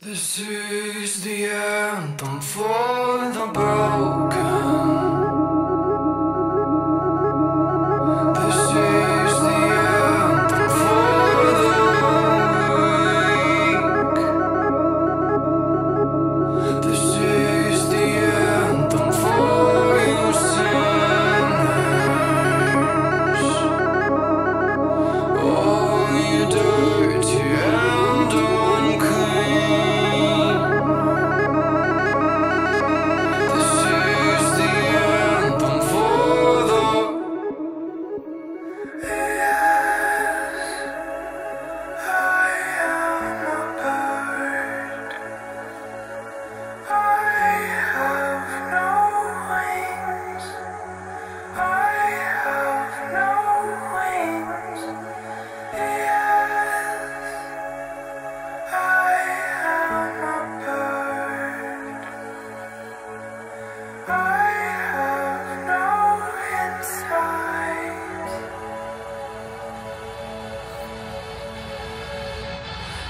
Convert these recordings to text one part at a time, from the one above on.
This is the anthem for the broken.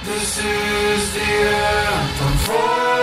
This is the anthem for